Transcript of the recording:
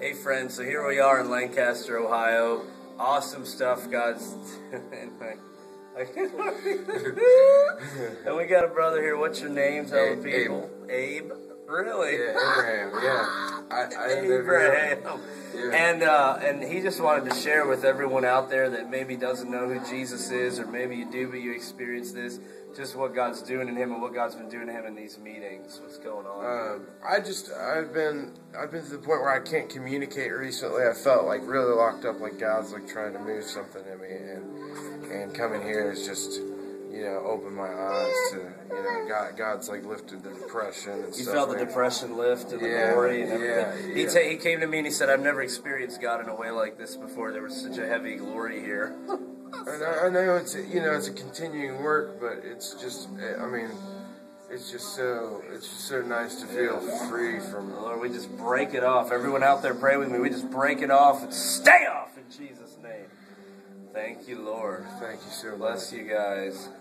Hey, friends, so here we are in Lancaster, Ohio. Awesome stuff God's and we got a brother here. What's your name? Tell the people. Abe. Really? Yeah, Abraham. Yeah. I, I Abraham. Yeah. And uh, and he just wanted to share with everyone out there that maybe doesn't know who Jesus is, or maybe you do, but you experience this, just what God's doing in him and what God's been doing to him in these meetings. What's going on? Um, I just I've been I've been to the point where I can't communicate recently. I felt like really locked up, like God's like trying to move something in me, and and coming here is just you know opened my eyes to you know God God's like lifted the depression and you felt the like- depression lift and the Yeah, glory and everything. yeah, He, yeah. ta- he came to me and he said, "I've never experienced God in a way like this before. There was such a heavy glory here." And I, I know it's a, you know it's a continuing work, but it's just I mean it's just so it's just so nice to feel free from the Lord, we just break it off. Everyone out there, pray with me. We just break it off and stay off in Jesus' name. Thank you, Lord. Thank you so much. Bless you guys.